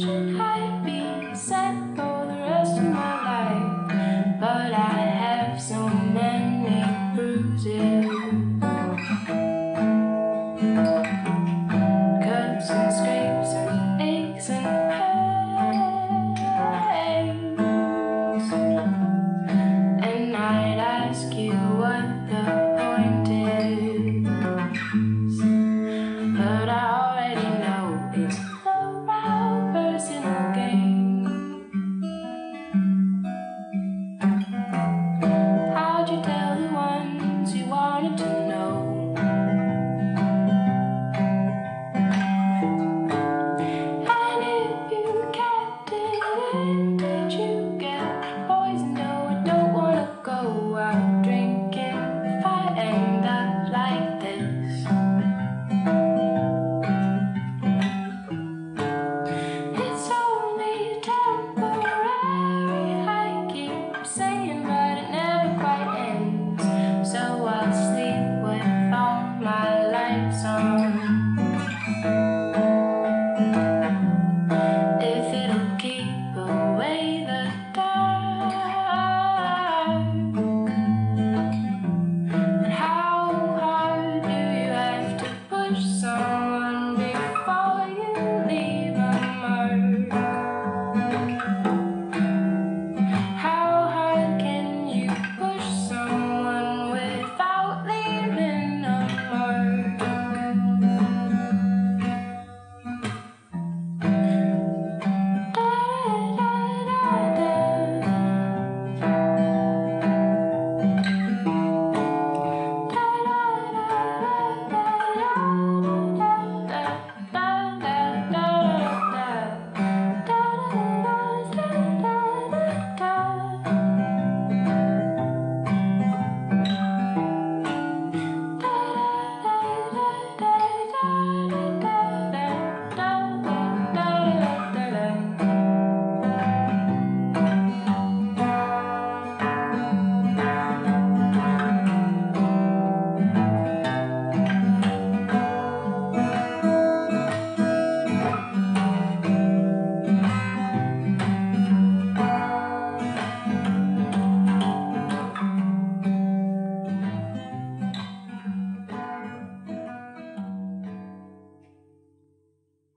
深 life.